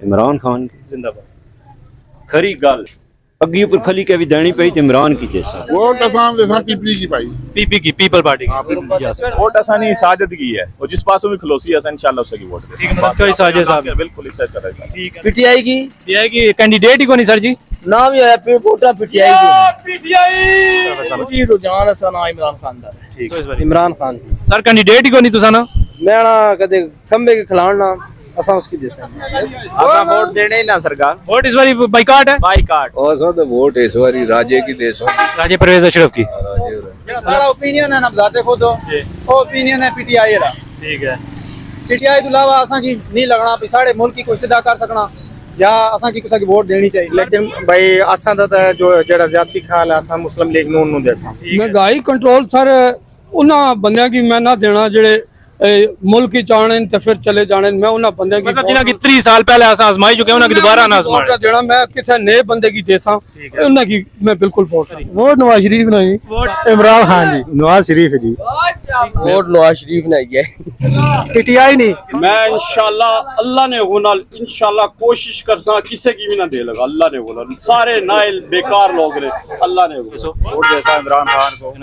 इमरान खान की। जिंदाबाद। खरी गल। अग्गी पर खली के भी देनी पई तो इमरान की जैसा। वोट असां असां पीपी की भाई पीपी की पीपल पार्टी हाँ, की वोट आसानी साजद की है। और जिस पासों में खलोसी है इंशाल्लाह उसकी वोट ठीक है मतलब साजिश साहब। बिल्कुल इसे करेगा ठीक है। पीटीआई की? ये है कि कैंडिडेट ही को नहीं सर जी? नाम ही है वोटा पीटीआई की। पीटीआई! जी रुझान असा ना इमरान खान दा। ठीक। है इमरान खान सर कैंडिडेट ही को नहीं तुसा ना? मैं ना कदे खंबे के खिलाना असा उसकी देसा वोट देने ही ना सरकार। वोट इस बारी बाइकाट है? बाइकाट और सर तो वोट इस बारी राजे की देसो राजे परवेज अशरफ की। हाँ, सारा ओपिनियन है ना खुद तो। वो ओपिनियन है पीटीआई रा ठीक है। पीटीआई तो अलावा असा की नहीं लगना भी साढ़े मुल्क की कोई सीधा कर सकना या असा की कुछ वोट देनी चाहिए। लेकिन भाई असा दा जो जड़ा ज़्यादा ख्याल है असा मुस्लिम लीग नून नु देसा महँगाई कंट्रोल सर उन्हां बंदियाँ की मैं ना देना जेड़े मुल्क ही चाहने तो फिर चले जाने मैं उन्होंने बंद ਕੀ ਜਿਨ੍ਹਾਂ ਕੀ 30 ਸਾਲ आजमाई चुके उन्होंने दोबारा ना ਕੀ ਦੁਬਾਰਾ ਨਾ ਅਜ਼ਮਾਏ ਜਿਹੜਾ ਮੈਂ ਕਿਸੇ ਨਏ ਬੰਦੇ बिल्कुल वोट वोट नवाज़ शरीफ ਬਿਲਕੁਲ vote vote Nawaz Sharif Nawaz Sharif ji. Vote Nawaz Sharif ने आई है। पीटीआई नहीं। मैं इंशाल्लाह अल्लाह ने होना इंशाल्लाह कोशिश कर सा किसी की भी ना दे लगा अल्लाह ने बोला सारे नाइल बेकार लोग ने अल्लाह ने वोट देता इमरान खान को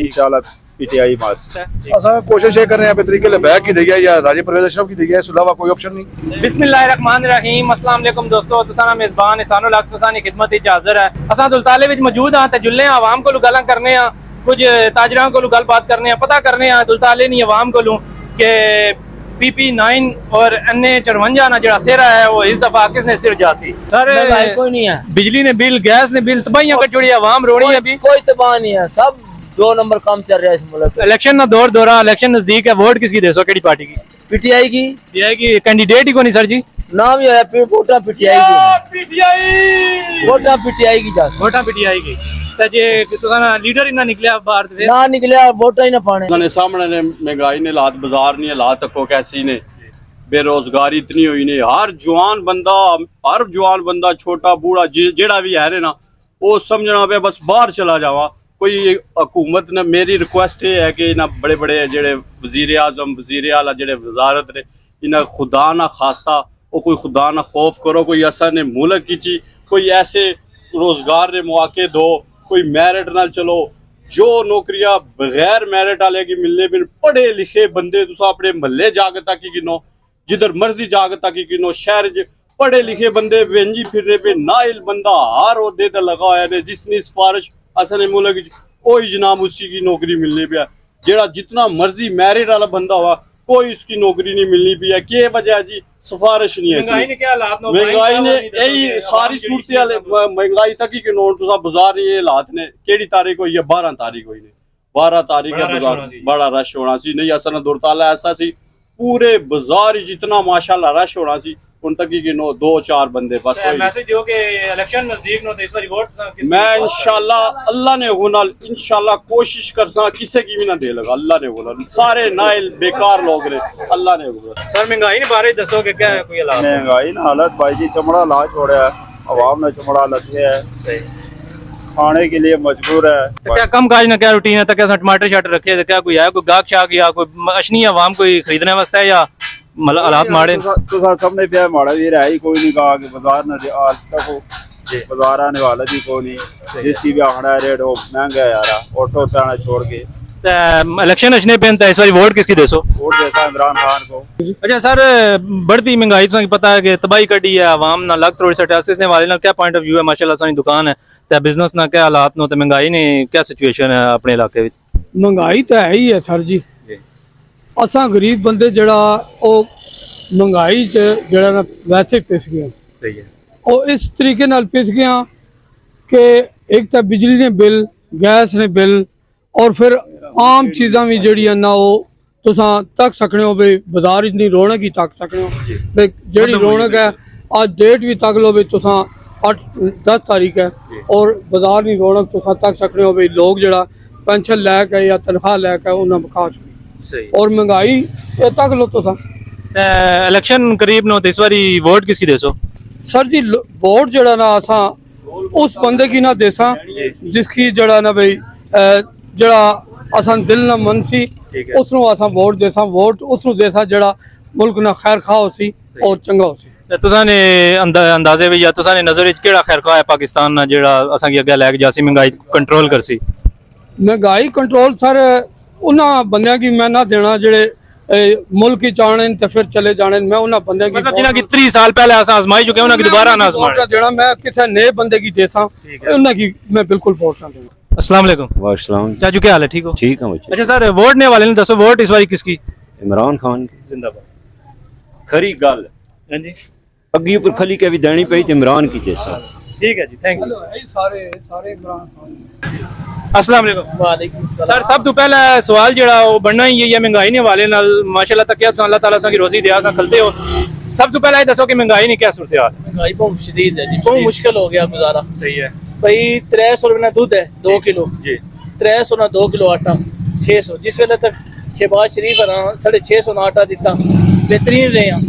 इंशाल्लाह। पीटीआई मार्च असल कोशिश ये कर रहे हैं बेहतरी तरीके लिए बैक की दी गई या राजे परवेज अशरफ की दी गई अलावा कोई ऑप्शन नहीं। बिस्मिल्लाहिर्रहमानिर्रहीम अस्सलाम वालेकुम दोस्तों तुसाना मेज़बान इसानो लाख तुसानी खिदमत इच हाजिर है। असा दुलताले विच मौजूद हाँ तजुल्ले आवाम को गल्लां करने हाँ कुछ ताजरा को गलबात करने हाँ पता करने हाँ दुलताले नी आवाम को के पी पी नाइन और अन्य चरवंजा ना जो सेरा है वो इस दफ़ा किसने सिर जासी? सर कोई नहीं है। बिजली ने बिल गैस ने बिल तबाहियाँ कर छोड़ी आवाम रोड़ी है अभी। कोई तबाह नहीं है सब दो नंबर काम चल रहा है इस मुल्क में। इलेक्शन ना दौर दौरा इलेक्शन नज़दीक है वोट किसकी दे सो केड़ी पार्टी की? पीटीआई की। है कि कैंडिडेट ही को नहीं सर जी? नाम ही है वोटा पीटीआई की। वोटा पीटीआई की जा वोटा पीटीआई की। जे तुसाना लीडर ही ना निकलिया बाहर ते फिर? ना निकले वोटा ही ना पाने। ने सामने ने महँगाई ने हालात बाज़ार नहीं हालात तको कैसी ने? बेरोजगारी इतनी हुई ने। हर जवान बंदा हर जवान बंदा छोटा बूढ़ा जे- जेड़ा भी है ना वो समझना पे बस बाहर चला जावा। कोई हुकूमत ने, मेरी रिक्वेस्ट ये है कि इन्हें बड़े बड़े जेड़े वज़ीर आज़म, वज़ीर आला जेड़े वजारत ने, इन्हें खुदा ना खास्ता वो कोई खुदा ना खौफ करो, कोई ऐसा ने मुल्क की कोई ऐसे रोज़गार ने मौके दो, कोई मेरिट नाल चलो, जो नौकरियाँ बगैर मेरिट की मिलने, बिन पढ़े लिखे बंदे तुस अपने महल्ले जाग तक ही गिनो जिधर मर्ज़ी जाग तक ही गिनो, शहर च पढ़े लिखे बंदे, वेंजी फिरने पे नाइल बंदा हर ओहदे लगा होया ने, जिसनी सिफारिश असले मुल्क च ओही जनाब उसी की नौकरी मिलनी पे जेड़ा जितना मर्ज़ी मैरिट वाला बंदा हुआ कोई उसकी नौकरी नहीं मिलनी पी है के वजह है जी? सिफारिश नहीं है महँगाई ने यही सारी सूरत महँगाई तक ही नोट तुसा बाज़ार ये हालात ने। केड़ी तारीख हुई है बारह तारीख हुई ने। बारह तारीख है बड़ा रश बाज़ार। होना बड़ा रश होना सी नहीं असल दुरताला ऐसा सी। पूरे बाज़ार जितना माशाल्लाह रश होना सी उन तक ही गिनो दो चार बंदे बस मैसेज दियो कि इलेक्शन नज़दीक नो तो इस बारी वोट मैं इंशाल्लाह अल्लाह ने होना इंशाल्लाह कोशिश करसा किसी की भी ना दे लगा अल्लाह ने होना सारे नाइल बेकार लोग ने अल्लाह ने होना सर महँगाई ने बारे दसो कि क्या है कोई हालात महँगाई ना हालत भाई जी चमड़ा ला छोड़ा है अवाम ने चमड़ा लगे है। खाने के लिए मजबूर है। तो क्या कम काज ना क्या रूटीन है? तो क्या टमाटर शाटर रखे? तो क्या कोई है कोई गाहक शाक या कोई अशनी आवाम कोई खरीदने वास्ते है या मतलब इलेक्शन पे इस बार वोट किसकी वोट देता इमरान खान को। अच्छा सर बढ़ती महँगाई तो पता है कि तबाही कटी है आवाम ना लग थोड़ी ने वाले ना क्या पॉइंट ऑफ़ व्यू है? माशाल्लाह सारी दुकान है। तो बिज़नेस ना क्या हालात नो तो महँगाई क्या सिचुएशन है अपने इलाके महँगाई तो है ही है सर जी। ਅਸਾਂ ਗਰੀਬ ਬੰਦੇ ਜਿਹੜਾ ਉਹ ਮਹਿੰਗਾਈ 'ਚ ਜਿਹੜਾ ਨਾ ਵੈਸੇ ਪਿਸ ਗਿਆ सही है ਉਹ ਇਸ ਤਰੀਕੇ ਨਾਲ ਪਿਸ ਗਿਆ ਕਿ ਇੱਕ ਤਾਂ ਬਿਜਲੀ ਦੇ ਬਿੱਲ ਗੈਸ ਦੇ ਬਿੱਲ ਔਰ ਫਿਰ ਆਮ ਚੀਜ਼ਾਂ ਵੀ ਜਿਹੜੀਆਂ ਨਾ ਉਹ ਤੁਸੀਂ ਤੱਕ ਸਕਣੇ ਹੋ ਵੀ ਬਾਜ਼ਾਰ ਵਿੱਚ ਨਹੀਂ ਰੌਣਕ ਹੀ ਤੱਕ ਸਕਣੇ ਹੋ ਵੀ ਜਿਹੜੀ ਰੌਣਕ ਹੈ ਅੱਜ ਡੇਟ ਵੀ ਤੱਕ ਲਓ ਵੀ ਤੁਸੀਂ 8 10 ਤਾਰੀਖ ਹੈ ਔਰ ਬਾਜ਼ਾਰ ਦੀ ਰੌਣਕ ਤੁਸੀਂ ਤੱਕ ਸਕਣੇ ਹੋ ਵੀ ਲੋਕ ਜਿਹੜਾ ਪੈਨਸ਼ਨ ਲੈ ਕੇ ਜਾਂ ਤਨਖਾਹ ਲੈ ਕੇ ਉਹਨਾਂ ਬਕਾ ਚੁੱਕੇ और महँगाई इतना गलो तो था इलेक्शन करीब नो इस बारी वोट किसकी देसो सर जी वोट जड़ा ना असा उस बंदे की ना देसा जिसकी जड़ा ना भाई जड़ा असा दिल ना मन सी उस असा वोट देसा वोट उस देसा जड़ा मुल्क ना खैर खा हो सी और चंगा हो सी तुसाने अंदा, अंदाजे भी या तुसाने नज़र विच केड़ा खैर खा है पाकिस्तान ना जेड़ा असा की अगे लैक जासी महँगाई कंट्रोल करसी महँगाई कंट्रोल सर ਉਹਨਾਂ ਬੰਦਿਆਂ ਕੀ ਮੈਂ ਨਾ ਦੇਣਾ ਜਿਹੜੇ ਇਹ, ਮੁਲਕ ਹੀ ਚਾਹਣੇ ਤੇ ਫਿਰ ਚਲੇ ਜਾਣੇ ਮੈਂ ਉਹਨਾਂ ਬੰਦਿਆਂ ਕੀ ਮਤਲਬ ਜਿਨ੍ਹਾਂ ਕੀ 30 ਸਾਲ ਪਹਿਲੇ ਅਸਾਂ ਆਜ਼ਮਾਈ ਚੁੱਕੇ ਉਹਨਾਂ ਕੀ ਦੁਬਾਰਾ ਨਾ ਆਜ਼ਮਾਣਾ ਵੋਟ ਦੇਣਾ ਮੈਂ ਕਿਸੇ ਨਏ ਬੰਦੇ ਕੀ ਦੇਸਾਂ ਉਹਨਾਂ की मैं बिल्कुल वोट ना दूंगा अस्सलाम वालेकुम वालेकुम चाचू क्या हाल है ठीक हो ठीक है बच्चे अच्छा सर वोट ने वाले ने दसो वोट इस बारी किसकी इमरान खान की जिंदाबाद खरी गल हाँ जी अग्गी उपर खली के भी देनी पई ते इमरान की जैसा ठीक है जी थैंक यू सारे सारे इमरान खान अस्सलाम वालेकुम वालेकुम सर सब तो पहला सवाल ਜਿਹੜਾ ਉਹ ਬਣਨਾ ਹੀ ਹੈ ਮਹਿੰਗਾਈ ਨੇ ਵਾਲੇ ਨਾਲ ਮਾਸ਼ਾਅੱਲਾ ਤੱਕਿਆ ਤੁਸੀਂ ਅੱਲਾਹ ਤਾਲਾ ਸਾਂ की रोजी दिया सां खलते हो सब तो पहला ये दसो कि महंगाई ने क्या सूरत हाल महंगाई बहुत शदीद है जी बहुत मुश्किल हो गया गुजारा सही है भाई त्रै सौ रुपये दुध है दो किलो जी त्रै सौ ना दो किलो आटा छे सौ जिस वेले तक शहबाज शरीफ हरा साढ़े छे सौ ना आटा दिता बेहतरीन रहे हैं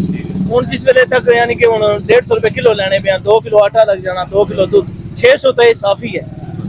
हूँ जिस वेले तक यानी कि हूँ डेढ़ सौ रुपये किलो लेने पे दो किलो आटा लग जाना दो किलो दुध छे सौ तो ये साफी है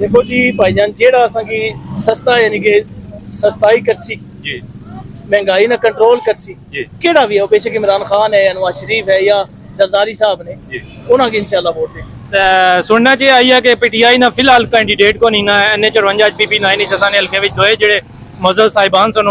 देखो जी भाईजान जेड़ा असांगी सस्ता यानी कि सस्ताई करसी जी। महँगाई ना कंट्रोल करसी जी। केड़ा भी है वो बेशक इमरान खान है नवाज़ शरीफ है या जरदारी साहब ने जी। उन्होंने इंशाल्लाह वोट दे सुनना चाहिए आई है कि पीटीआई ना फ़िलहाल कैंडिडेट को नहीं ना एन एच चौरवंजा पी पी नाइन चसाने हल्के विच दोए जेड़े मौजूद साहिबान सन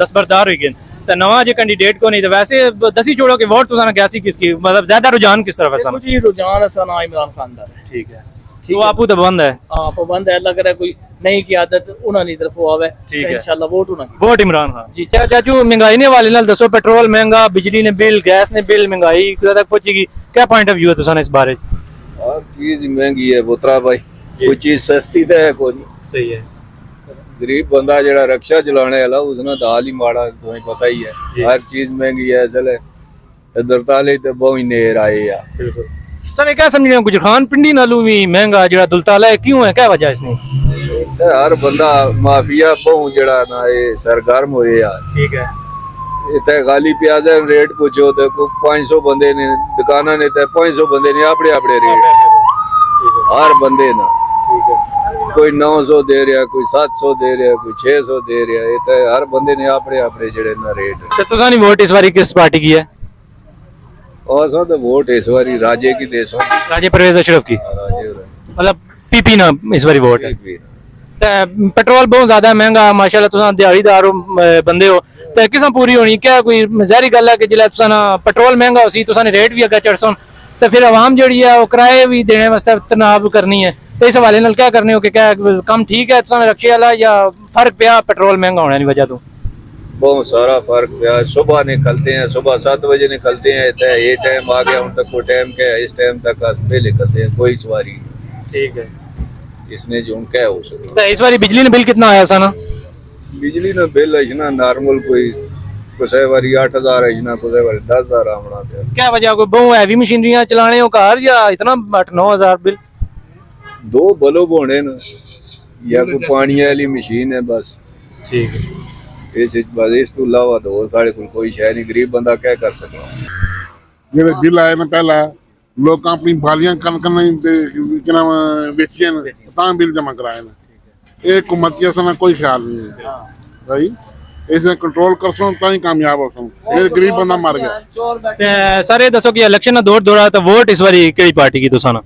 दस्तबरदार हो गए ते नवा जे कैंडिडेट को नहीं तो वैसे दसी छोड़ो कि वोट तुसाना कैसी किसकी मतलब ज़्यादा रुझान किस तरफ़ है जी रुझान असा ना इमरान खान है ठीक है तो आपू तो बंद है? हाँ पाबंद है लग रहा है कोई नई की आदत उन्होंने तरफ़ आवे। इंशाल्लाह वोट उन्होंने वोट इमरान खान। जी चाचू महँगाई ने वाले नाल दसो पेट्रोल महँगा बिजली ने बिल गैस ने बिल महँगाई कुदै तक पहुंचेगी? क्या पॉइंट ऑफ़ व्यू है तुसाने इस बारे हर चीज़ महँगी है पुत्रा भाई। कोई चीज़ सस्ती तो है कोई नहीं। सही है। गरीब बंदा जेड़ा रक्षा चलाने वाला उसने हाल ही माड़ा तुम्हें पता ही है। हर चीज़ महँगी है चले इधर ताले तो बहुत ही नेर आए यार सर ये क्या समझ रहे हो गुजरखान पिंडी नालू भी महँगा जेड़ा दुलताला है क्यों है क्या वजह है इसने ते हर बंदा माफिया बहुत जेड़ा ना ये सरगर्म होए यार ठीक है इतने गाली प्याज रेट पूछो तो को 500 बंदे ने दुकाना ने ते 500 बंदे ने अपने अपने रेट हर बंदे ना कोई 900 दे रहा कोई 700 दे रहा कोई 600 दे रहा ये तो हर बंदे ने अपने अपने जेड़े ना रेट तो तुसा नहीं वोट इस बारी किस पार्टी की है और असा तो वोट इस बारी राजे की देसों राजे परवेज अशरफ की? मतलब पीपी ना इस बारी वोट? है पेट्रोल बहुत ज़्यादा महँगा माशाल्लाह तुसा दिहाड़ीदार बंदे हो ते किस्म पूरी होनी। क्या कोई जहरी गल है कि जिला तुसा ना पेट्रोल महँगा हो सी तुसा ने रेट भी अग्गे चढ़सन ते फिर आवाम जेड़ी है किराए भी देने वास्ते तनाव करनी है तो इस हवाले क्या करने हो कि क्या कम ठीक है तुसा ने रक्शे वाला या फ़र्क पिया पेट्रोल महँगा होने की वजह तो? बहुत सारा फ़र्क है सुबह निकलते हैं सुबह सात बजे निकलते हैं तो ये टाइम आ गया उन तक को टाइम क्या है? इस टाइम तक पहले निकलते हैं कोई सवारी ठीक है। इसने जो क्या हो सकता तो इस बारी बिजली ने बिल कितना आया सा बिजली ना बिल इतना नॉर्मल कोई कुछ बारी आठ हज़ार है कुछ बारी दस हज़ार आमना पे क्या वजह कोई बहुत हैवी मशीनरियाँ चलाने हो कार या इतना अठ नौ हज़ार बिल? दो बल्ब होने न या कोई पानी वाली मशीन है। ਇਸ ਵਿੱਚ ਬਸ ਇਸ ਤੋਂ ਇਲਾਵਾ ਤਾਂ ਹੋਰ ਸਾਡੇ ਕੋਲ ਕੋਈ ਸ਼ੈ ਨਹੀਂ ਗਰੀਬ ਬੰਦਾ ਕਹਿ ਕਰ ਸਕਦਾ ਜਿਹੜੇ ਬਿੱਲ ਆਏ ਨੇ ਪਹਿਲਾਂ ਲੋਕ ਆਪਣੀ ਬਾਲੀਆਂ ਕੰਮ ਕਰਨ ਦੇ ਕਿਨਾ ਵੇਚੀਆਂ ਨੇ ਤਾਂ ਬਿੱਲ ਜਮ੍ਹਾਂ ਕਰਾਏ ਨੇ ਇਹ ਹਕੂਮਤ ਕੀ ਅਸਾਂ ਕੋਈ ਖਿਆਲ ਨਹੀਂ ਹੈ ਭਾਈ ਇਸੇ ਕੰਟਰੋਲ ਕਰ ਸੋ ਤਾਂ ਹੀ ਕਾਮਯਾਬ ਹੋ ਸੋ ਇਹ ਗਰੀਬ ਬੰਦਾ ਮਰ ਗਿਆ ਸਰ ਇਹ ਦੱਸੋ ਕਿ ਇਲੈਕਸ਼ਨ ਦਾ ਦੌਰ ਦੌਰਾ ਤਾਂ ਵੋਟ ਇਸ ਵਾਰੀ ਕਿਹੜੀ ਪਾਰਟੀ ਕੀ ਤੁਸਾਂ ਨਾ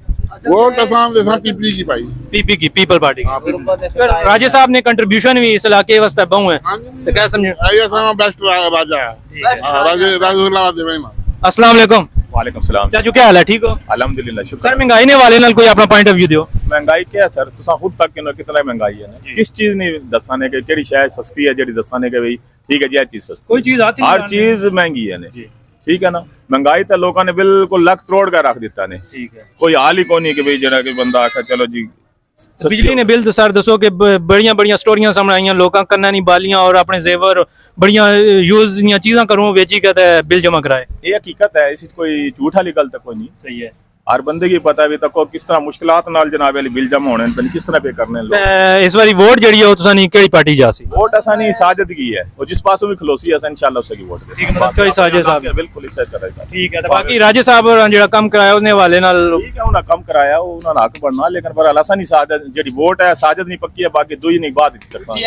वोट असाम असाम पीपली की भाई। पीपी की पीपल पार्टी की। हाँ, राजे साहब ने कंट्रीब्यूशन भी इस इलाके वास्ते बहु है। हाँ तो क्या समझे? राजे साहब बेस्ट राजा है। हाँ, राजे राजे अस्सलाम वालेकुम। वालेकुम सलाम। चाचू क्या हाल है? ठीक हो? अल्हम्दुलिल्लाह शुक्र सर महँगाई ने वाले नाल कोई अपना पॉइंट ऑफ़ व्यू दियो। महँगाई क्या है सर? तुसा खुद तक कितना महँगाई है किस चीज़ ने दसाने के केड़ी शायद सस्ती है जेडी दसाने के भाई ठीक है जी चीज़ सस्ती कोई चीज़ आती हर चीज़ महँगी है ने। ठीक है ना? महँगाई तो लोगों ने बिल्कुल लक तोड़ कर रख दिता ने। कोई हाल ही कोनी कि जरा कि बंदा आखा चलो जी बिजली ने बिल तो सर दसो कि बड़ियाँ बड़िया स्टोरियाँ सामने आईयां लोकां कन्ना नहीं बालियाँ और अपने जेवर बड़ियाँ यूज़ चीजां करूँ वेची के बिल जमा कराए। ये हकीकत है इस कोई झूठ वाली गल तो कोई नहीं सही है। ਹਰ ਬੰਦੇ ਕੀ ਪਤਾ ਵੀ ਤੱਕੋ ਕਿਸ ਤਰ੍ਹਾਂ ਮੁਸ਼ਕਲਾਤ ਨਾਲ ਜਨਾਬ ਵਾਲੀ ਬਿੱਲ ਜਮਾ ਹੋਣੇ ਨੇ ਕਿਸ ਤਰ੍ਹਾਂ ਪੇ ਕਰਨੇ ਨੇ ਲੋਕ ਤੇ ਇਸ ਵਾਰੀ ਵੋਟ ਜਿਹੜੀ ਆ ਉਹ ਤੁਸੀਂ ਕਿਹੜੀ ਪਾਰਟੀ ਜਾ ਸੀ वोट आसानी साजद की है और जिस पासों भी खलोसी है इंशाल्लाह उसकी वोट ठीक है, मतलब कोई साजिद साहब। बिल्कुल इसे करेगा ਠੀਕ ਹੈ ਤੇ ਬਾਕੀ ਰਾਜੇ ਸਾਹਿਬ ਹੋਰਾਂ ਜਿਹੜਾ ਕੰਮ ਕਰਾਇਆ ਉਹਨੇ ਹਵਾਲੇ ਨਾਲ ठीक है उन्हें कम कराया उन्होंने हक बनना लेकिन पर आसानी साजद जेडी वोट है साजद नहीं पक्की है बाकी दुई नहीं बात करता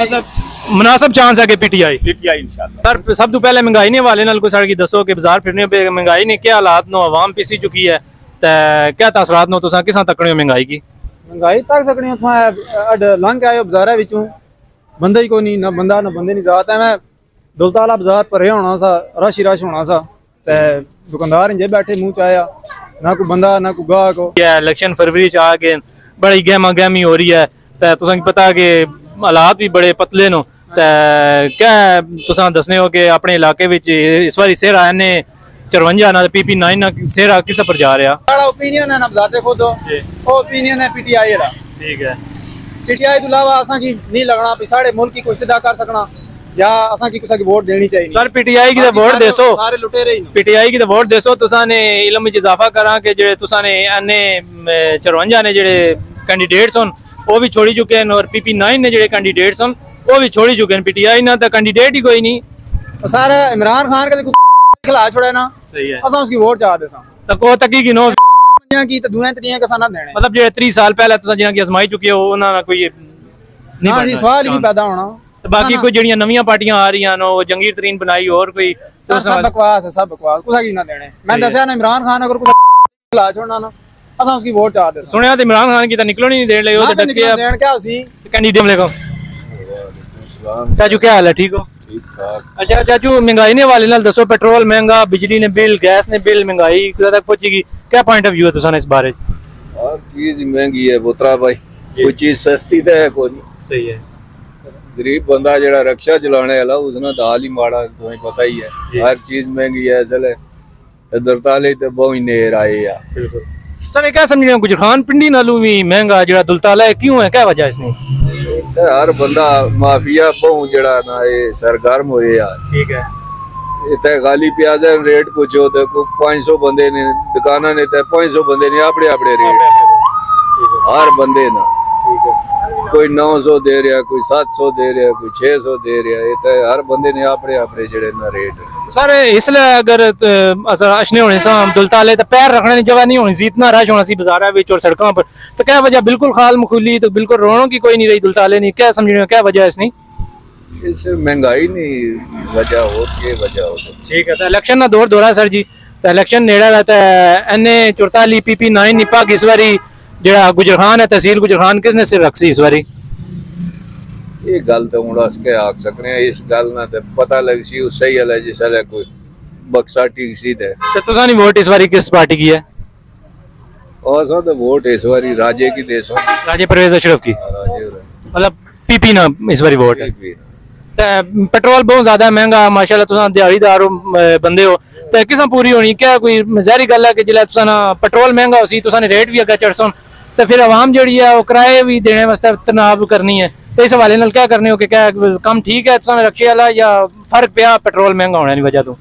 ਮਤਲਬ ਮੁਨਾਸਬ ਚਾਂਸ ਹੈ ਕਿ ਪੀਟੀਆਈ पीटीआई इंशाल्लाह ਸਰ ਸਭ ਤੋਂ ਪਹਿਲੇ ਮਹਿੰਗਾਈ ਨੇ ਹਵਾਲੇ ਨਾਲ ਕੋਈ ਸਾਡੀ ਦੱਸੋ ਕਿ ਬਾਜ਼ਾਰ ਫਿਰਨੇ ਪੇ ਮਹਿੰਗਾਈ ਨੇ ਕੀ ਹਾਲਾਤ ਨੂੰ ਆਵਾਮ ਪੀਸੀ ਚੁੱਕੀ ਹੈ क्या तसरात नो तुसा किसा तकने महँगाई की महँगाई तक सकने हो अड लंग आयो बाज़ार विचों बंदा ही कोई ना बंदा ना बंदे नहीं जात मैं दौलताला बाज़ार पर होना सा रश रश होना सा ते दुकानदार इंजे बैठे मुँह चाया ना कोई बंदा ना कोई गाहक क्या इलेक्शन फरवरी च आ गए बड़ी गहमा गहमी हो रही है ते तुसा पता के हालात भी बड़े पतले नो ते क्या तुसा दसने हो के अपने इलाके विच इस बारी सिर आने 54 ਨਾਲ ਪੀਪੀ 9 ਨਾਲ ਸਿਰ ਕਿਸ ਪਰ ਜਾ ਰਿਹਾ ਸਾਡਾ ਓਪੀਨੀਅਨ ਹੈ ਨਾ ਬਜ਼ਾਤੇ ਖੁਦ ਉਹ ਓਪੀਨੀਅਨ ਹੈ ਪੀਟੀਆਈ ਦਾ ਠੀਕ ਹੈ ਪੀਟੀਆਈ ਤੋਂ ਇਲਾਵਾ ਅਸਾਂ ਕੀ ਨਹੀਂ ਲੱਗਣਾ ਵੀ ਸਾਡੇ ਮੁਲਕ ਕੀ ਕੋਈ ਸਿੱਧਾ ਕਰ ਸਕਣਾ ਜਾਂ ਅਸਾਂ ਕੀ ਕਿਸੇ ਕੀ ਵੋਟ ਦੇਣੀ ਚਾਹੀਦੀ ਸਰ ਪੀਟੀਆਈ ਕੀ ਤਾਂ ਵੋਟ ਦੇਸੋ ਸਾਰੇ ਲੁਟੇਰੇ ਹੀ ਨੇ ਪੀਟੀਆਈ ਕੀ ਤਾਂ ਵੋਟ ਦੇਸੋ ਤੁਸਾਂ ਨੇ ਇਲਮ ਵਿੱਚ ਇਜ਼ਾਫਾ ਕਰਾਂ ਕਿ ਜਿਹੜੇ ਤੁਸਾਂ ਨੇ ਐਨੇ 54 ਨੇ ਜਿਹੜੇ ਕੈਂਡੀਡੇਟਸ ਹਨ ਉਹ ਵੀ ਛੋੜੀ ਚੁੱਕੇ ਹਨ ਔਰ ਪੀਪੀ 9 ਨੇ ਜਿਹੜੇ ਕੈਂਡੀਡੇਟਸ ਹਨ ਉਹ ਵੀ ਛੋੜੀ ਚੁੱਕੇ ਹਨ ਪੀਟੀਆਈ ਨਾਲ ਤਾਂ ਕੈਂਡੀਡੇਟ ਹੀ ਕੋਈ ਨਹੀਂ ਸਾਰਾ ਇਮਰਾਨ ਖਾਨ ਕੇ ਵੀ ਖਿਲਾ ਛੋੜਾ ਨਾ ਸਹੀ ਹੈ ਅਸਾਂ ਉਸकी ਵੋਟ ਚਾਹ ਦੇਸਾਂ ਤਾਂ ਕੋ ਤੱਕੀ ਗਿਨੋ ਬੰਦਿਆਂ ਕੀ ਤੇ ਦੂਆਂ ਤਰੀਆਂ ਕਸਾਂ ਨਾ ਦੇਣੇ ਮਤਲਬ ਜਿਹੜੇ 30 ਸਾਲ ਪਹਿਲਾਂ ਤੁਸੀਂ ਜਿਹਨਾਂ ਕੀ ਅਸਮਾਈ ਚੁੱਕੇ ਹੋ ਉਹਨਾਂ ਨਾਲ ਕੋਈ ਨਹੀਂ ਹਾਂ ਜੀ ਸਵਾਲ ਨਹੀਂ ਪੈਦਾ ਹੋਣਾ ਬਾਕੀ ਕੋਈ ਜਿਹੜੀਆਂ ਨਵੀਆਂ ਪਾਰਟੀਆਂ ਆ ਰਹੀਆਂ ਨੇ ਉਹ ਜੰਗੀਰ ਤਰੀਨ ਬਣਾਈ ਹੋਰ ਕੋਈ ਸਭ ਬਕਵਾਸ ਹੈ ਸਭ ਬਕਵਾਸ ਕੁਸਾ ਕੀ ਨਾ ਦੇਣੇ ਮੈਂ ਦੱਸਿਆ ਨਾ ਇਮਰਾਨ ਖਾਨ ਅਗਰ ਕੋਈ ਲਾ ਛੋੜਨਾ ਨਾ ਅਸਾਂ ਉਸकी ਵੋਟ ਚਾਹ ਦੇ ਸੁਣਿਆ ਤੇ ਇਮਰਾਨ ਖਾਨ ਕੀ ਤਾਂ ਨਿਕਲੋ ਨਹੀਂ ਦੇਣ ਲਈ ਉਹ ਤਾਂ ਡੱਕੇ ਆ ਦੇਣ ਕਿਆ ਸੀ ਕੈਂਡੀਡੇਟ ਵਾਲੇ ਕੋ क्या जो क्या हाल है ठीक हो अच्छा ने वाले नाल दसो पेट्रोल महँगा बिजली ने बिल गैस ने बिल महँगाई कदा तक पहुंचेगी क्या पॉइंट ऑफ़ व्यू है तुसाने इस बारे हर चीज़ महँगी है पुत्रा भाई कोई चीज़ सस्ती तो है कोई नहीं सही है गरीब बंदा जेड़ा रक्षा चलाने वाला उसने तो हाल ही माड़ा तुम्हें पता ही है हर चीज़ महँगी है चले दरताले तो बहुत ही नेर आए यार सर क्या समझ रहे हो गुजरखान पिंडी नालू भी महँगा जड़ा दुलताला है क्यों है क्या वजह इसने ते हर बंदा माफिया बहु जड़ा ना ये सरगर्म होए यार ठीक है इतने गाली प्याज रेट पूछो तो को 500 बंदे ने दुकाना ने ते 500 बंदे ने अपने अपने रेट हर बंदे ना कोई 900 दे रहा कोई 700 दे रहा कोई 600 दे रहा ये तो हर बंदे ने अपने अपने जड़े ना रेट सर इसलिए अगर अच्छे होने से डुलता ले तो पैर रखने की जगह नहीं होनी सी इतना रश होना सी बाज़ार बिच और सड़कों पर तो क्या वजह बिल्कुल खाल मखूली तो बिल्कुल रोनों की कोई नहीं रही डुलता ले नहीं क्या समझने क्या वजह इसनी महँगाई नहीं वजह हो वजह हो ठीक है इलेक्शन ना दौर दौरा सर जी। तो इलेक्शन नेड़ा रहता है एन ए चौताली पी पी नाइन निपा इस बारी जरा गुजरखान है तहसील गुजरखान किसने सिर रख सी इस बारी? ਇਹ ਗੱਲ ਤਾਂ ਹੁਣ ਅਸ ਕੇ ਆਖ ਸਕਨੇ ਆ ਇਸ ਗੱਲ ਨਾਲ ਤੇ ਪਤਾ ਲੱਗ ਸੀ ਉਹ ਸਹੀ ਹੈ ਜਿਸ ਵਾਲਾ ਕੋਈ ਬਕਸਾ ਠੀਕ ਸੀ ਤੇ ਤੇ ਤੁਸੀਂ ਨਹੀਂ ਵੋਟ ਇਸ ਵਾਰੀ ਕਿਸ ਪਾਰਟੀ की है और सब तो वोट इस बारी राजे की देशों राजे परवेज अशरफ की राजे मतलब पीपी ना इस बारी वोट है ते पेट्रोल बहुत ज्यादा महंगा माशाल्लाह तुसा दिहाड़ीदार हो अ, बंदे हो ते किसां पूरी होनी क्या कोई ज़ाहिरी गल है कि जिला तुसा ना पेट्रोल महंगा हो सी तुसा ने रेट भी अग्गे चढ़सन ते फिर आवाम जेह्ड़ी है वो किराए भी देने वास्ते तनाव करनी है ते इस हवाले नाल क्या करने हो कि क्या कम ठीक है? ने रक्शे वाला या फ़र्क पिया पेट्रोल महँगा होने की वजह तो?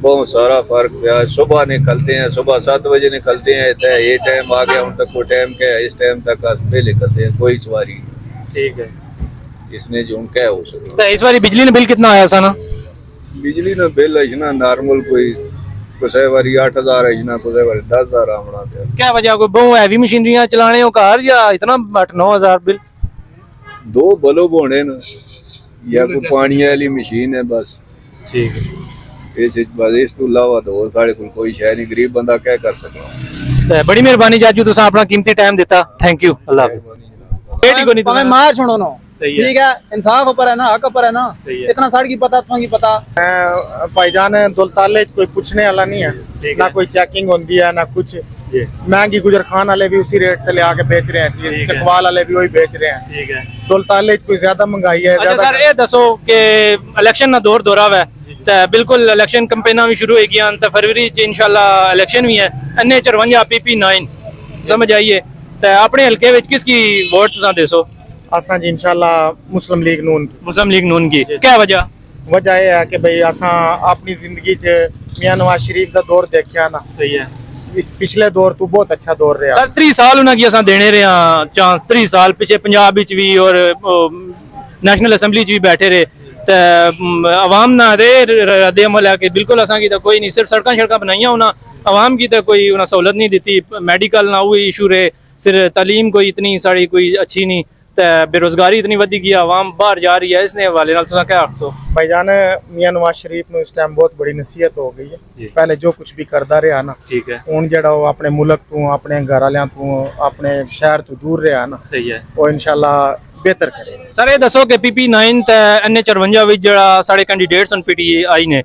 बहुत सारा फ़र्क पिया सुबह निकलते हैं सुबह सात बजे निकलते हैं तो ये टाइम आ गया उन तक को टाइम क्या है? इस टाइम तक पहले निकलते हैं कोई सवारी ठीक है। इसने जो क्या हो सकता ते इस बारी बिजली ने बिल कितना आया सा बिजली ना बिल इतना नॉर्मल कोई बारी आठ हज़ार है बारी दस हज़ार आना क्या वजह? कोई बहुत हैवी मशीनरियाँ चलाने हो कार या इतना अठ नौ हज़ार बिल? दो बल्ब होने या कोई पानी वाली मशीन है बस। ठीक है। इस बस अलावा तो और कोई शय नहीं गरीब बंदा क्या कर सकता बड़ी मेहरबानी जाजू तुसा अपना कीमती टाइम दिता थैंक यू अल्लाह मार छोड़ो ना। ठीक है इंसाफ पर है ना हक पर है ना। इतना साढ़ की पता की पता। भाईजान दुलताले कोई पूछने वाला नहीं है। ना कोई चेकिंग होती है ना कुछ। महँगी गुजर खान वाले भी उसी रेट ले आके बेच रहे हैं। चकवाल वाले भी वही बेच रहे हैं। ठीक है। दुलताले च कोई ज्यादा महंगाई है ਅੱਛਾ ज्यादा ਸਰ ਇਹ ਦੱਸੋ ਕਿ ਇਲੈਕਸ਼ਨ ਦਾ ਦੌਰ ਦੌਰਾ ਵਾ ਤੇ ਬਿਲਕੁਲ ਇਲੈਕਸ਼ਨ ਕੰਪੇਨਾਂ ਵੀ ਸ਼ੁਰੂ ਹੋ ਗਈਆਂ ਤੇ ਫਰਵਰੀ ਚ ਇਨਸ਼ਾਅੱਲਾ ਇਲੈਕਸ਼ਨ ਵੀ ਹੈ ਐਨਏ 54 ਪੀਪੀ 9 ਸਮਝ ਆਈਏ ਤੇ ਆਪਣੇ ਹਲਕੇ ਵਿੱਚ ਕਿਸ ਕੀ ਵੋਟ ਤੁਸੀਂ ਦੇਸੋ असा जी इंशाल्लाह मुस्लिम लीग नून की मुस्लिम लीग नून की क्या वजह वजह यह है कि भाई असा अपनी जिंदगी च मियां नवाज शरीफ का दौर देखा ना सही है ਇਸ ਪਿਛਲੇ ਦੌਰ ਤੋਂ ਬਹੁਤ ਅੱਛਾ ਦੌਰ ਰਿਹਾ। ਸਰ 30 ਸਾਲ ਉਹਨਾਂ ਕੀ ਅਸਾਂ ਦੇਣੇ ਰਿਆ ਚਾਂਸ 30 ਸਾਲ ਪਿਛੇ ਪੰਜਾਬ ਵਿੱਚ ਵੀ ਔਰ ਨੈਸ਼ਨਲ ਅਸੈਂਬਲੀ ਵਿੱਚ ਵੀ ਬੈਠੇ ਰਹੇ। ਤੇ ਆਵਾਮ ਨਾ ਦੇ ਰਦੇ ਅਮਲ ਕੇ ਬਿਲਕੁਲ ਅਸਾਂ ਕੀ ਤਾਂ ਕੋਈ ਨਹੀਂ। ਸਿਰਫ ਸੜਕਾਂ ਸੜਕਾਂ ਬਣਾਈਆਂ ਉਹਨਾਂ। ਆਵਾਮ ਕੀ ਤਾਂ ਕੋਈ ਉਹਨਾਂ ਸਹੂਲਤ ਨਹੀਂ ਦਿੱਤੀ। ਮੈਡੀਕਲ ਨਾ ਹੋਈ ਇਸ਼ੂ ਰੇ ਫਿਰ ਤਾਲੀਮ ਕੋਈ ਇਤਨੀ ਸਾਡੀ ਕੋਈ ਅੱਛੀ ਨਹੀਂ। ਬੇਰੋਜ਼ਗਾਰੀ ਇਤਨੀ ਵਧੀ ਗਈ ਆਵਾਮ ਬਾਹਰ ਜਾ ਰਹੀ ਹੈ ਇਸ ਨੇ ਹਵਾਲੇ ਨਾਲ ਤੁਸੀਂ ਕਿਆ ਆਖੋ ਭਾਈਜਾਨ ਮੀਆਂ ਨਵਾਜ਼ ਸ਼ਰੀਫ ਨੂੰ ਇਸ ਟਾਈਮ ਬਹੁਤ ਬੜੀ ਨਸੀਹਤ ਹੋ ਗਈ ਹੈ ਪਹਿਲੇ ਜੋ ਕੁਝ ਵੀ ਕਰਦਾ ਰਿਹਾ ਨਾ ਠੀਕ ਹੈ ਹੁਣ ਜਿਹੜਾ ਉਹ ਆਪਣੇ ਮੁਲਕ ਤੋਂ ਆਪਣੇ ਘਰ ਵਾਲਿਆਂ ਤੋਂ ਆਪਣੇ ਸ਼ਹਿਰ ਤੋਂ ਦੂਰ ਰਿਹਾ ਨਾ ਸਹੀ ਹੈ ਉਹ ਇਨਸ਼ਾਅੱਲਾ ਬਿਹਤਰ ਕਰੇ ਸਰ ਇਹ ਦੱਸੋ ਕਿ ਪੀਪੀ 9 ਤੇ ਐਨਏ 54 ਵਿੱਚ ਜਿਹੜਾ ਸਾਡੇ ਕੈਂਡੀਡੇਟਸ ਹਨ ਪੀਟੀਏ ਆਈ ਨੇ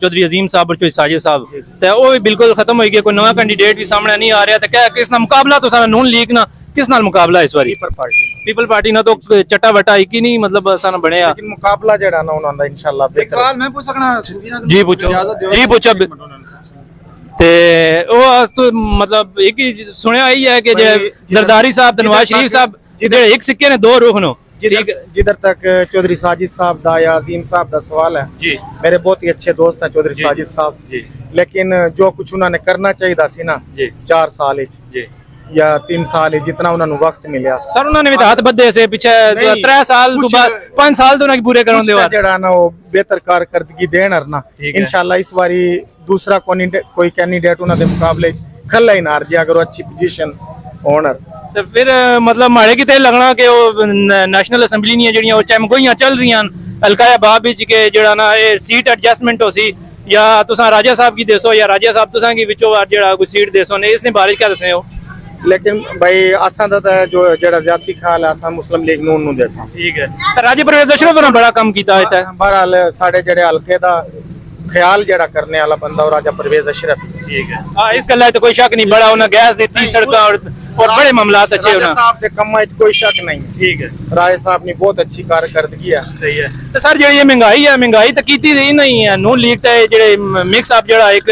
ਚੌਧਰੀ ਅਜ਼ੀਮ ਸਾਹਿਬ ਔਰ ਚੌਧਰੀ ਸਾਜੇ ਸਾਹਿਬ ਤੇ ਉਹ ਵੀ ਬਿਲਕੁਲ ਖਤਮ ਹੋਈ ਗਿਆ ਕੋਈ ਨਵਾਂ ਕੈਂਡੀਡੇਟ ਵੀ ਸਾਹਮਣੇ ਨਹੀਂ ਆ ਰਿਹਾ ਤੇ ਕਿਸ ਨਾਲ ਮੁਕਾਬਲਾ ਤੁਸੀਂ ਨੂਨ ਲੀਗ ਨਾਲ ਕਿਸ ਨਾਲ ਮੁਕਾਬਲਾ ਇਸ ਵਾਰੀ ਪੀਪਲ ਪਾਰਟੀ ਪੀਪਲ ਪਾਰਟੀ ਨਾਲ ਤਾਂ ਚੱਟਾ ਵਟਾ ਇੱਕ ਹੀ ਨਹੀਂ ਮਤਲਬ ਸਾਨੂੰ ਬਣਿਆ ਲੇਕਿਨ ਮੁਕਾਬਲਾ ਜਿਹੜਾ ਨਾ ਉਹਨਾਂ ਦਾ ਇਨਸ਼ਾਅੱਲਾ ਬਿਹਤਰ ਸਵਾਲ ਮੈਂ ਪੁੱਛ ਸਕਣਾ ਜੀ ਪੁੱਛੋ ਜੀ ਪੁੱਛੋ ਤੇ ਉਹ ਅਸ ਤੋਂ ਮਤਲਬ ਇੱਕ ਹੀ ਸੁਣਿਆ ਹੀ ਹੈ ਕਿ ਜੇ ਜ਼ਰਦਾਰੀ ਸਾਹਿਬ ਤੇ ਨਵਾਜ਼ ਸ਼ਰੀਫ ਸਾਹਿਬ ਜਿਹੜੇ ਇੱਕ ਸਿੱਕੇ ਨੇ ਦੋ ਰੁਖ ਨੂੰ जिधर जिधर तक चौधरी साजिद साहब दा या अजीम साहब दा सवाल है जी मेरे बहुत ही अच्छे दोस्त हैं चौधरी साजिद साहब जी लेकिन जो कुछ उन्होंने करना चाहिए सी ना जी चार साल ਜਾਂ 3 ਸਾਲ ਜਿੰਨਾ ਉਹਨਾਂ ਨੂੰ ਵਕਤ ਮਿਲਿਆ ਸਰ ਉਹਨਾਂ ਨੇ ਵੀ ਹੱਥ ਬੱਧੇ ਸੇ ਪਿੱਛੇ 3 ਸਾਲ ਤੋਂ ਬਾਅਦ 5 ਸਾਲ ਤੋਂ ਨਾ ਪੂਰੇ ਕਰਨ ਦੇ ਬਾਅਦ ਜਿਹੜਾ ਨਾ ਉਹ ਬਿਹਤਰ ਕਾਰਗਰਦਗੀ ਦੇਣ ਹਰਨਾ ਇਨਸ਼ਾਅੱਲਾ ਇਸ ਵਾਰੀ ਦੂਸਰਾ ਕੋਈ ਕੈਂਡੀਡੇਟ ਉਹਨਾਂ ਦੇ ਮੁਕਾਬਲੇ ਚ ਖੱਲਾ ਹੀ ਨਾ ਜੇ ਅਗਰ ਉਹ ਅੱਛੀ ਪੋਜੀਸ਼ਨ ਹੋਣਰ ਤੇ ਫਿਰ ਮਤਲਬ ਮਾੜੇ ਕਿਤੇ ਲੱਗਣਾ ਕਿ ਉਹ ਨੈਸ਼ਨਲ ਅਸੈਂਬਲੀ ਦੀਆਂ ਜਿਹੜੀਆਂ ਉਸ ਟਾਈਮ ਗੋਈਆਂ ਚੱਲ ਰਹੀਆਂ ਹਲਕਾ ਬਾਬ ਵਿੱਚ ਕਿ ਜਿਹੜਾ ਨਾ ਇਹ ਸੀਟ ਐਡਜਸਟਮੈਂਟ ਹੋ ਸੀ ਜਾਂ ਤੁਸੀਂ ਰਾਜਾ ਸਾਹਿਬ ਕੀ ਦੇਸੋ ਜਾਂ ਰਾਜਾ ਸਾਹਿਬ ਤੁਸੀਂ ਕੀ ਵਿੱਚੋਂ ਵਾਰ ਜਿਹੜਾ ਕੋਈ ਸੀਟ ਦੇਸੋ ਨੇ ਇਸ ਨੇ ਬਾਰੇ ਕੀ ਦੱਸਦੇ ਹੋ ਲੇਕਿਨ ਭਾਈ ਅਸਾਂ ਦਾ ਤਾਂ ਜੋ ਜਿਹੜਾ ਜ਼ਿਆਤੀ ਖਾਲ ਹੈ ਅਸਾਂ ਮੁਸਲਿਮ ਲੀਗ ਨੂੰ ਉਹਨੂੰ ਦੇਸਾਂ ਠੀਕ ਹੈ ਤੇ ਰਾਜੇ ਪ੍ਰਵੇਸ਼ ਅਸ਼ਰਫ ਨੇ ਬੜਾ ਕੰਮ ਕੀਤਾ ਹੈ ਤਾਂ ਬਹਰਹਾਲ ਸਾਡੇ ਜਿਹੜੇ ਹਲਕੇ ਦਾ ਖਿਆਲ ਜਿਹੜਾ ਕਰਨੇ ਵਾਲਾ ਬੰਦਾ ਉਹ ਰਾਜਾ ਪਰਵੇਜ਼ ਅਸ਼ਰਫ ਠੀਕ ਹੈ ਹਾਂ ਇਸ ਗੱਲ 'ਚ ਕੋਈ ਸ਼ੱਕ ਨਹੀਂ ਬੜਾ ਉਹਨਾਂ ਗੈਸ ਦਿੱਤੀ ਸੜਕਾਂ ਔਰ ਔਰ ਬੜੇ ਮਾਮਲਾਤ ਅੱਛੇ ਰਾਜਾ ਉਹਨਾਂ ਸਾਹਿਬ ਦੇ ਕੰਮਾਂ 'ਚ ਕੋਈ ਸ਼ੱਕ ਨਹੀਂ ਹੈ ਠੀਕ ਹੈ ਰਾਏ ਸਾਹਿਬ ਨੇ ਬਹੁਤ ਅੱਛੀ ਕਾਰਕਰਦਗੀ ਹੈ ਸਹੀ ਹੈ ਤੇ ਸਰ ਜਿਹੜੀ ਇਹ ਮਹਿੰਗਾਈ ਹੈ ਮਹਿੰਗਾਈ ਤਾਂ ਕੀਤੀ ਹੀ ਨਹੀਂ ਹੈ ਨੂੰ ਲੀਕ ਤਾਂ ਇਹ ਜਿਹੜੇ ਮਿਕਸ ਅਪ ਜਿਹੜਾ ਇੱਕ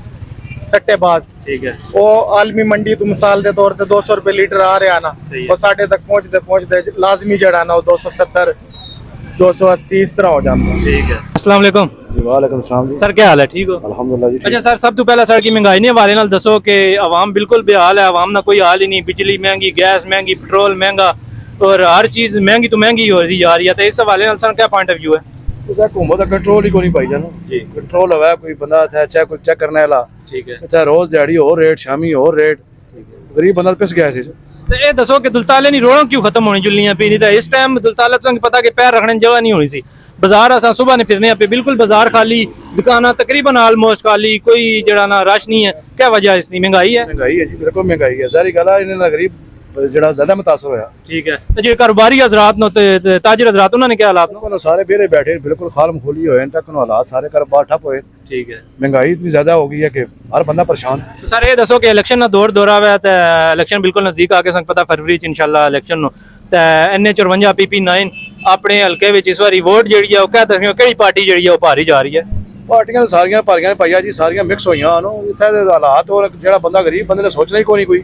सट्टेबाज ठीक है। वो आलमी मंडी तो मिसाल के तौर पर दो सौ रुपये लीटर आ रहा ना और साढ़े तक पहुँचते पहुँचते लाजमी जड़ा ना दो सौ सत्तर दो सौ अस्सी इस तरह हो जाता। है। ठीक है सर क्या हाल है? ठीक हो? अच्छा सर सब तो पहला सर की महँगाई ने हवाले नाल दसो कि आवाम बिल्कुल बेहाल है आवाम ना कोई हाल ही नहीं। बिजली महँगी गैस महँगी पेट्रोल महँगा और हर चीज़ महँगी तो महँगी हो रही जा रही है। तो इस हवाले नाल सर क्या पॉइंट ऑफ़ व्यू है? कंट्रोल ही को नहीं पाई जाना कंट्रोल हुआ चेक करने वाला ਠੀਕ ਹੈ ਇੱਥੇ ਰੋਜ਼ ਦਿਹਾੜੀ ਹੋਰ ਰੇਟ ਸ਼ਾਮੀ ਹੋਰ ਰੇਟ ਗਰੀਬ ਬੰਦਾ ਪਿਸ ਗਿਆ ਸੀ ਤੇ ਇਹ ਦੱਸੋ ਕਿ ਦੁਲਤਾਲੇ ਨਹੀਂ ਰੋਣਾ ਕਿਉਂ ਖਤਮ ਹੋਣੀ ਜੁਲੀਆਂ ਪੀ ਨਹੀਂ ਤਾਂ ਇਸ ਟਾਈਮ ਦੁਲਤਾਲੇ ਤੋਂ ਪਤਾ ਕਿ ਪੈਰ ਰੱਖਣ ਜਗ੍ਹਾ ਨਹੀਂ ਹੋਣੀ ਸੀ ਬਾਜ਼ਾਰ ਅਸਾਂ ਸਵੇਰ ਨੇ ਫਿਰਨੇ ਆਪੇ ਬਿਲਕੁਲ ਬਾਜ਼ਾਰ ਖਾਲੀ ਦੁਕਾਨਾਂ ਤਕਰੀਬਨ ਆਲਮੋਸਟ ਖਾਲੀ ਕੋਈ ਜਿਹੜਾ ਨਾ ਰਸ਼ ਨਹੀਂ ਹੈ ਕਿਆ ਵਜ੍ਹਾ ਇਸ ਦੀ ਮਹਿੰਗਾਈ ਹੈ ਮਹਿੰਗਾਈ ਹੈ ਜੀ ਬਿਲਕੁਲ ਮਹਿੰਗਾਈ ਹੈ ਸਾਰੀ ਗੱਲ ਆ ਇਹਨਾਂ ਦਾ ਗਰੀਬ ਜਿਹੜਾ ਜ਼ਿਆਦਾ ਮੁਤਾਸਰ ਹੋਇਆ ਠੀਕ ਹੈ ਤੇ ਜਿਹੜੇ ਕਾਰੋਬਾਰੀ ਹਜ਼ਰਾਤ ਨੂੰ ਤੇ ਤੇ ਤਾਜਰ ਹਜ਼ਰਾਤ ਉਹਨਾਂ ਨੇ ਕੀ ਹਾਲਾਤ ਨੂੰ ਉਹਨਾਂ ਸਾਰੇ ਵਿਹਲੇ ਬੈਠੇ ਬਿਲਕੁਲ ਖਾਲਮ ਖੋਲੀ ਹੋਏ ਨੇ ਤੱਕ ਨੂੰ ਹਾਲਾਤ ਸਾਰੇ ਕਾਰੋਬਾਰ ਠੱਪ ਹੋਏ ਠੀਕ ਹੈ ਮਹਿੰਗਾਈ ਇਤਨੀ ਜ਼ਿਆਦਾ ਹੋ ਗਈ ਹੈ ਕਿ ਹਰ ਬੰਦਾ ਪਰੇਸ਼ਾਨ ਸਰ ਇਹ ਦੱਸੋ ਕਿ ਇਲੈਕਸ਼ਨ ਦਾ ਦੌਰ ਦੌਰਾ ਹੋਇਆ ਤੇ ਇਲੈਕਸ਼ਨ ਬਿਲਕੁਲ ਨਜ਼ਦੀਕ ਆ ਕੇ ਸੰਗ ਪਤਾ ਫਰਵਰੀ ਚ ਇਨਸ਼ਾਅੱਲਾ ਇਲੈਕਸ਼ਨ ਨੂੰ ਤੇ ਐਨਏ 54 ਪੀਪੀ9 ਆਪਣੇ ਹਲਕੇ ਵਿੱਚ ਇਸ ਵਾਰੀ ਵੋਟ ਜਿਹੜੀ ਆ ਉਹ ਕਹਿ ਦੱਸਿਓ ਕਿਹੜੀ ਪਾਰਟੀ ਜਿਹੜੀ ਆ ਉਹ ਭਾਰੀ ਜਾ ਰਹੀ ਹੈ ਪਾਰਟੀਆਂ ਤਾਂ ਸਾਰੀਆਂ ਭਾਰੀਆਂ ਨੇ ਪਾਈਆ ਜੀ ਸਾਰੀਆਂ ਮਿਕਸ ਹੋਈਆਂ ਹਨ ਇੱਥੇ ਦੇ ਹਾਲਾਤ ਉਹ ਜਿਹੜਾ ਬੰਦਾ ਗਰੀਬ ਬੰਦੇ ਨੇ ਸੋਚਣਾ ਹੀ ਕੋਈ ਨਹੀਂ ਕੋਈ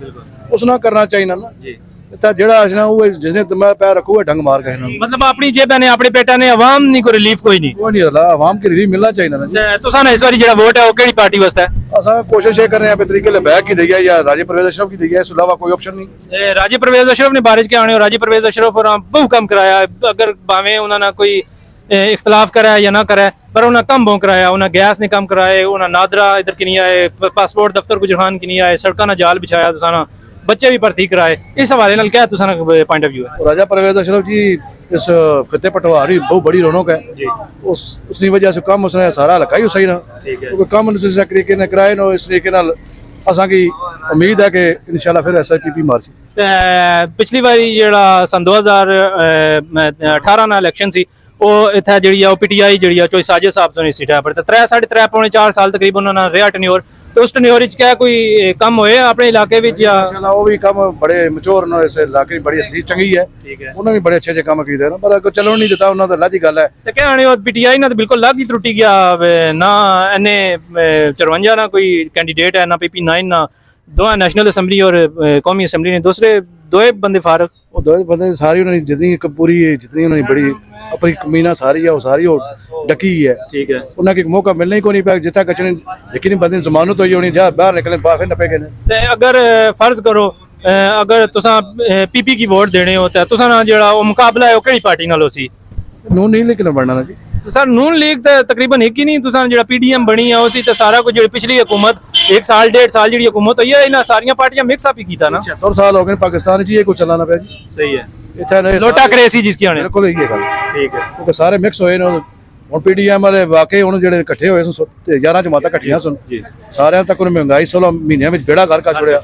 ਉਸ ਨਾਲ ਕਰਨਾ ਚਾਹੀਦਾ ਨਾ ਜੀ ਇੱਥੇ ਜਿਹੜਾ ਅਸਨਾ ਉਹ ਜਿਸਨੇ ਤੁਮੇ ਪੈਰ ਰੱਖੂਗਾ ਢੰਗ ਮਾਰ ਕੇ ਨਾ ਮਤਲਬ ਆਪਣੀ ਜੇਬਾਂ ਨੇ ਆਪਣੇ ਪੇਟਾਂ ਨੇ ਆਵਾਮ ਨਹੀਂ ਕੋਈ ਰਿਲੀਫ ਕੋਈ ਨਹੀਂ ਕੋਈ ਨਹੀਂ ਰਲਾ ਆਵਾਮ ਕੀ ਰਿਲੀਫ ਮਿਲਣਾ ਚਾਹੀਦਾ ਨਾ ਜੀ ਤੇ ਤੁਸੀਂ ਨਾ ਇਸ ਵਾਰੀ ਜਿਹੜਾ ਵੋਟ ਹੈ ਉਹ ਕਿਹੜੀ ਪਾਰਟੀ ਵਾਸਤੇ ਹੈ ਅਸਾਂ ਕੋਸ਼ਿਸ਼ ਇਹ ਕਰ ਰਹੇ ਹਾਂ ਵੀ ਤਰੀਕੇ ਨਾਲ ਬਹਿ ਕੇ ਦਈਏ ਜਾਂ ਰਾਜੇ ਪ੍ਰਵੇਸ਼ ਅਸ਼ਰਫ ਕੀ ਦਈਏ ਇਸ ਤੋਂ ਇਲਾਵਾ ਕੋਈ ਆਪਸ਼ਨ ਨਹੀਂ ਇਹ ਰਾਜੀ ਪ੍ਰਵੇਜ਼ ਅਸ਼ਰਫ ਨੇ ਬਾਰਿਸ਼ ਕੇ ਆਣੇ ਹੋ ਰਾਜੀ ਪ੍ਰਵੇਜ਼ ਅਸ਼ਰਫ और बहु कम कराया अगर भावे उन्होंने कोई ए, इख्तलाफ कराया या ना कराया पर उन्हें कम बहु कराया उन्हें गैस ने कम कराए उन्हें नादरा इधर की नहीं आए प- पासपोर्ट दफ्तर गुजरान की नहीं आए सड़कों ने जाल बिछाया तुसाना बच्चे भी भर्ती कराए इस हवाले नाल क्या तुसाना पॉइंट ऑफ व्यू है राजा परवेज अशरफ जी इस खत्ते पटवार ही बहुत बड़ी रौनक है जी उस उसकी वजह से काम उसने सारा हल्का ही सही ना ठीक है क्योंकि काम उस तरीके ने कराए ना इस तरीके नाल असांजी उम्मीद है कि इंशाल्लाह फिर एस आई पी पी मारसी ਤੇ ਪਿਛਲੀ ਵਾਰੀ ਜਿਹੜਾ ਸਨ 2018 ਨਾਲ ਇਲੈਕਸ਼ਨ ਸੀ ਉਹ ਇੱਥੇ ਜਿਹੜੀ ਆ ਉਹ ਪੀਟੀਆਈ ਜਿਹੜੀ ਆ ਚੋਈ ਸਾਜੇ ਸਾਹਿਬ ਤੋਂ ਨਹੀਂ ਸੀਟਾਂ ਪਰ ਤੇ 3 3.5 ਪੌਣੇ 4 ਸਾਲ ਤਕਰੀਬਨ ਉਹਨਾਂ ਨਾਲ ਰਿਹਾ ਟਨਿਓਰ ਉਸਟ ਨਿਹੋਰੀ ਚ ਕਿਆ ਕੋਈ ਕੰਮ ਹੋਏ ਆਪਣੇ ਇਲਾਕੇ ਵਿੱਚ ਜਾਂ? ਮਾਸ਼ਾਅੱਲਾ ਉਹ ਵੀ ਕੰਮ ਬੜੇ ਮਚੋਰ ਨਾਲ ਇਸ ਇਲਾਕੇ ਬੜੀ ਅਸੀ ਚੰਗੀ ਹੈ। ਉਹਨਾਂ ਵੀ ਬੜੇ ਅੱਛੇ ਅੱਛੇ ਕੰਮ ਕੀਤੇ ਨੇ ਪਰ ਅੱਗੇ ਚੱਲਣ ਨਹੀਂ ਦਿੱਤਾ ਉਹਨਾਂ ਦਾ ਲਾਦੀ ਗੱਲ ਹੈ। ਤੇ ਕਹਿਣੇ ਉਹ ਪੀਟੀਆਈ ਨਾਲ ਬਿਲਕੁਲ ਲੱਗ ਹੀ ਤਰੁੱਟੀ ਗਿਆ ਨਾ ਇਹਨੇ 54 ਨਾ ਕੋਈ ਕੈਂਡੀਡੇਟ ਹੈ ਨਾ ਪੀਪੀ 9 ਨਾ ਦੋ ਨੈਸ਼ਨਲ ਅਸੈਂਬਲੀ ਔਰ ਕੌਮੀ ਅਸੈਂਬਲੀ ਨੇ ਦੂਸਰੇ ਦੋਏ ਬੰਦੇ ਫਾਰਕ ਉਹ ਦੋਏ ਬੰਦੇ ਸਾਰੀ ਉਹਨਾਂ ਨੇ ਜਿੰਨੀ ਇੱਕ ਪੂਰੀ ਜਿੰਨੀ ਉਹਨਾਂ ਨੇ ਬੜੀ अपनी कमीना सारी है वो सारी हो डकी है। ठीक है। उन्होंने एक मौका मिलने ही को नहीं पाया जितना कचने यकीन बंद जमानत होई होनी जा बाहर निकले बाहर फिर नपे गए अगर फ़र्ज़ करो अगर तुसा पीपी की वोट देने होता है तुसा ना जेड़ा वो मुकाबला है वो केड़ी पार्टी नाल सी नून लीग लेकिन बनना जी। सर नून लीग तो तकरीबन एक ही नहीं तुसा जेड़ा पीडीएम बनी है उसी तो सारा कुछ जेड़ी पिछली हुकूमत एक साल डेढ़ साल जेड़ी हुकूमत है ये इन सारी पार्टियाँ मिक्स अप ही कीता ना। 74 साल हो गए पाकिस्तान जी ये कुछ चलाना पे जी। सही है। ਨੇ ਪਾਕਿਸਤਾਨ 'ਚ ਹੀ ਇਹ ਕੁਝ ਚੱਲਣਾ ਪਿਆ ਜੀ ਸਹੀ ਹੈ ਇੱਥੇ ਨੇ ਲੋਟਾ ਕਰੇਸੀ ਜਿਸ ਕੀ ਹੋਣੇ ਬਿਲਕੁਲ ਇਹੀ ਹੈ ਗੱਲ ਠੀਕ ਹੈ ਕਿਉਂਕਿ ਸਾਰੇ ਮਿਕਸ ਹੋਏ ਨੇ ਹੁਣ ਪੀਡੀਐਮ ਵਾਲੇ ਵਾਕਈ ਹੁਣ ਜਿਹੜੇ ਇਕੱਠੇ ਹੋਏ ਸਨ 11 ਜਮਾਤਾਂ ਇਕੱਠੀਆਂ ਸਨ ਸਾਰਿਆਂ ਤੱਕ ਉਹਨੇ ਮਹਿੰਗਾਈ 16 ਮਹੀਨਿਆਂ ਵਿੱਚ ਬੇੜਾ ਘਰ ਕਾ ਛੋੜਿਆ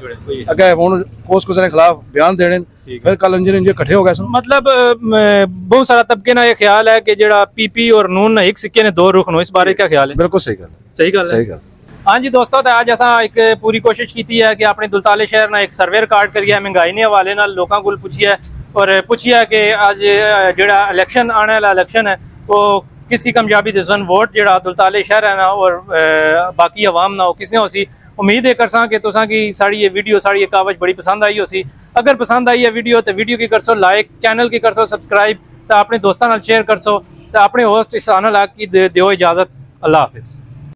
ਅੱਗੇ ਹੁਣ ਕੋਸ ਕੋਸ ਦੇ ਖਿਲਾਫ ਬਿਆਨ ਦੇਣੇ ਨੇ, ਫਿਰ ਕੱਲ ਇੰਜਨ ਇੰਜਨ ਇਕੱਠੇ ਹੋ ਗਏ ਸਨ मतलब अ, म, बहुत सारा तबके ना ये ख्याल है कि ਜਿਹੜਾ ਪੀਪੀ ਔਰ ਨੂਨ ਨਾ ਇੱਕ ਸਿੱਕੇ ਨੇ ਦੋ ਰੁਖ ਨੂੰ ਇਸ ਬਾਰੇ ਕੀ ਖਿਆਲ ਹੈ ਬਿਲਕੁਲ ਸਹੀ ਗੱਲ ਸਹੀ ਗੱਲ ਸਹੀ ਗੱਲ ਹਾਂਜੀ ਦੋਸਤੋ ਤੇ ਅੱਜ ਅਸਾਂ ਇੱਕ ਪੂਰੀ ਕੋਸ਼ਿਸ਼ ਕੀਤੀ ਹੈ ਕਿ ਆਪਣੇ ਦੁਲਤਾਲੇ ਸ਼ਹਿਰ ਨਾਲ ਇੱਕ ਸਰਵੇ ਰਿਕਾਰਡ ਕਰੀਏ ਮਹਿੰਗਾਈ ਦੇ ਹਵਾਲੇ ਨਾਲ ਲੋਕਾਂ ਕੋਲ ਪੁੱਛੀਏ ਔਰ ਪੁੱਛੀਏ ਕਿ ਅੱਜ ਅ, ਜਿਹੜਾ ਇਲੈਕਸ਼ਨ ਆਉਣ ਵਾਲਾ ਇਲੈਕਸ਼ਨ ਹੈ ਉਹ ਕਿਸ ਕੀ ਕਾਮਯਾਬੀ ਦੇ ਜ਼ਨ ਵੋਟ ਜਿਹੜਾ ਦੁਲਤਾਲੇ ਸ਼ਹਿਰ ਹੈ ਨਾ ਔਰ ਅ, ਬਾਕੀ ਆਵਾਮ ਨਾ ਉਹ ਕਿਸਨੇ ਹੋਸੀ ਉਮੀਦ ਹੈ ਕਰਸਾਂ ਕਿ ਤੁਸਾਂ ਕੀ ਸਾਡੀ ਇਹ ਵੀਡੀਓ ਸਾਡੀ ਇਹ ਕਾਵਜ ਬੜੀ ਪਸੰਦ ਆਈ ਹੋਸੀ ਅਗਰ ਪਸੰਦ ਆਈ ਹੈ ਵੀਡੀਓ ਤੇ ਵੀਡੀਓ ਕੀ ਕਰਸੋ ਲਾਈਕ ਚੈਨਲ ਕੀ ਕਰਸੋ ਸਬਸਕ੍ਰਾਈਬ ਤਾਂ ਆਪਣੇ ਦੋਸਤਾਂ ਨਾਲ ਸ਼ੇਅਰ ਕਰਸੋ ਤਾਂ ਆਪਣੇ ਹੋਸਟ ਇਸਾਨ ਹਕ ਕੀ ਦੇ- ਦਿਓ ਇਜਾਜ਼ਤ ਅੱਲਾ ਹਾਫਿਜ਼